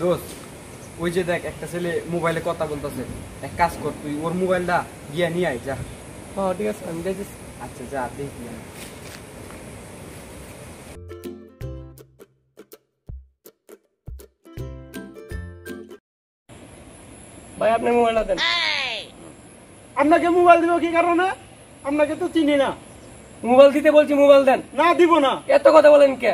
দোস্ত ওই যে দেখ একটা ছেলে মোবাইলে কথা বলতেছে। এক কাজ কর তুই ওর মোবাইলটা গিয়া নিয়ে আয় যা। ও ঠিক আছে আমি দেখছি আচ্ছা যা দেখি। ভাই আপনি মোবাইলটা দেন। আপনাকে মোবাইল দিব কি কারণে? আপনাকে তো চিনি না। মোবাইল দিতে বলছি মোবাইল দেন। না দিব না। এত কথা বলেন কে?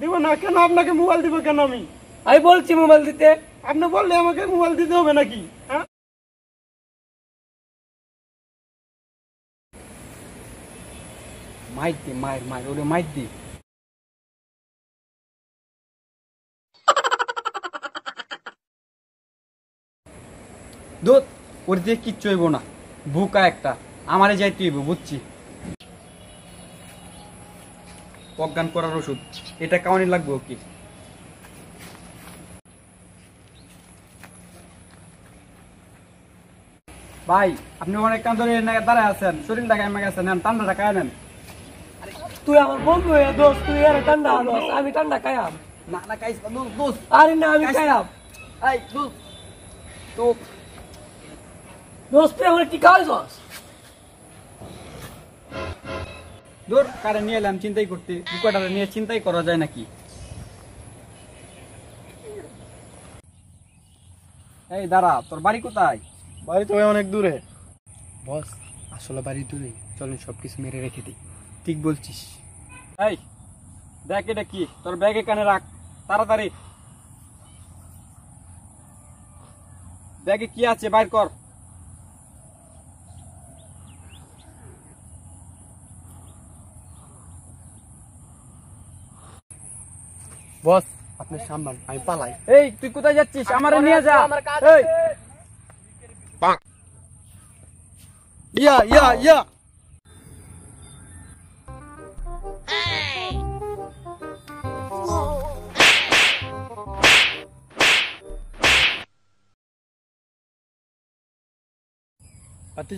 দিব না কেন আপনাকে মোবাইল দিব কেন আমি? আমি বলছি মোবাইল দিতে। আপনি বললে আমাকে মোবাইল দিতে হবে নাকি? হ্যাঁ? মাইর দে মায়ের মায়ের ওরে মাইর দে। ওর দিয়ে কিচ্ছু হইব না। বুকা একটা, আমারে যাইতে হইব, বুঝছি। অজ্ঞান করার ওষুধ, এটা কাউনি লাগবে কি ভাই আপনি অনেক কান ধরে দাঁড়ায় আছেন। শরীরটা গায়ে গেছে? নেন ঠান্ডাটা খায় নেন। তুই আমার বন্ধু হয়ে দোস্ত তুই আরে ঠান্ডা আমি ঠান্ডা খাইয়াম। না না খাইস না, দোস্ত দোস্ত আরে না আমি খাইয়াম। এই দোস্ত তো দোস্ত তুই আমার কি খাওয়াইছস দূর কারে নিয়ে এলাম চিন্তাই করতে। নিয়ে চিন্তাই করা যায় নাকি? এই দাঁড়া তোর বাড়ি কোথায়? বাড়ি তো অনেক দূরে। বস আসলে বাড়ি দূরে। চলেন মেরে রেখে দিই। ঠিক বলছিস। এই দেখ এটা কি? তোর ব্যাগে কানে রাখ। তাড়াতাড়ি। ব্যাগে কি আছে বাইর কর। বস আপনি সামলান আমি পালাই। এই তুই কোথায় যাচ্ছিস? আমার নিয়ে যা। এই ইয়া ইয়া ইয়া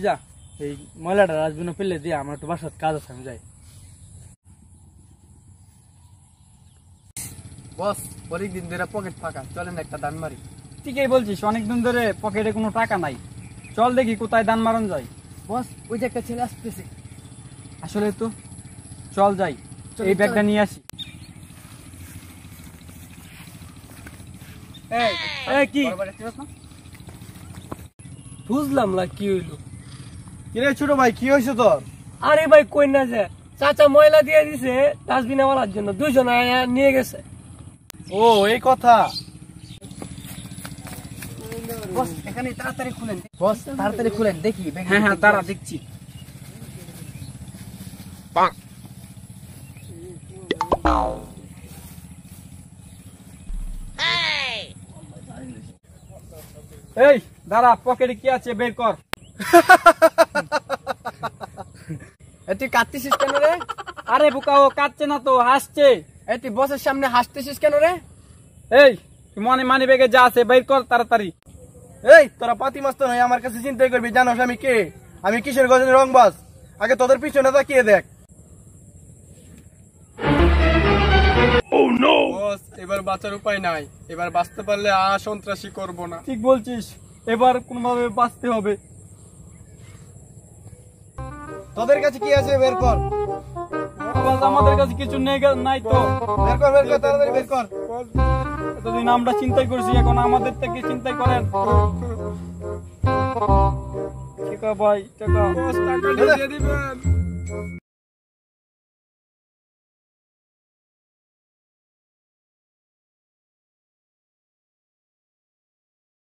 যা এই ময়লাটা রাজবিনে ফেলে দিয়ে আমার একটু বাসার কাজ আছে আমি যাই। বস অনেক দিন ধরে পকেট ফাঁকা চলেন একটা দান মারি। ঠিকই বলছিস অনেকদিন ধরে পকেটে কোনো টাকা নাই। চল দেখি কোথায় দান মারন যায়। বস ওই যে একটা ছেলে আসতেছে। আসলে তো চল যাই এই ব্যাগটা নিয়ে আসি। এই এই কি? বুঝলাম না কি হইল? কিরে ছোট ভাই কি হয়েছে তোর? আরে ভাই কই না যে চাচা ময়লা দিয়ে দিছে ডাস্টবিনে ওয়ালার জন্য। দুইজন আয়া নিয়ে গেছে। ও এই কথা। বস এখানে তাড়াতাড়ি খুলেন। বস তাড়াতাড়ি খুলেন দেখি হ্যাঁ হ্যাঁ তারা দেখছি। এই দাঁড়া পকেটে কি আছে বের কর। এ তুই কাঁদতেছিস কেন রে? আরে বুকা ও কাটছে না তো হাসছে। এ তুই বসের সামনে হাসতেছিস কেন রে? এই তুই মনে মানি বেগে যা আছে বের কর তাড়াতাড়ি। এই তোরা পাতি মাস্ত নয় আমার কাছে চিন্তাই করবি জানোস আমি কে? আমি কিশোর গঞ্জের রংবাজ আগে তোদের পিছনে তাকিয়ে দেখ। এবার বাঁচার উপায় নাই। এবার বাঁচতে পারলে আ সন্ত্রাসী করব না। ঠিক বলছিস এবার কোনোভাবে বাঁচতে হবে। তোদের কাছে কি আছে বের কর। আমাদের কাছে কিছু নেই নাই তো। বের কর বের কর তাড়াতাড়ি বের কর। এতদিন আমরা চিন্তাই করছি এখন আমাদের থেকে চিন্তাই করেন। ভাই? টাকা। দিবেন।